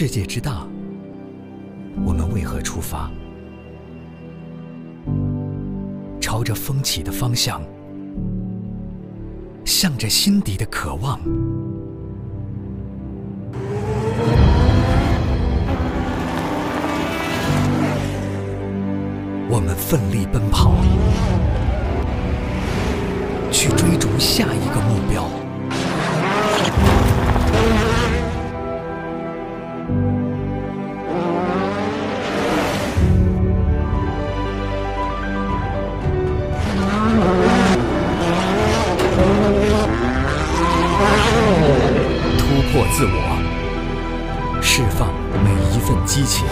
世界之大，我们为何出发？朝着风起的方向，向着心底的渴望，我们奋力奔跑，去追逐下一个目标。突破自我，释放每一份激情。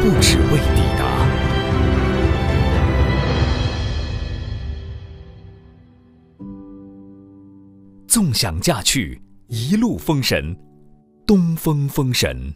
不只为抵达。纵享驾趣，一路风神，东风风神。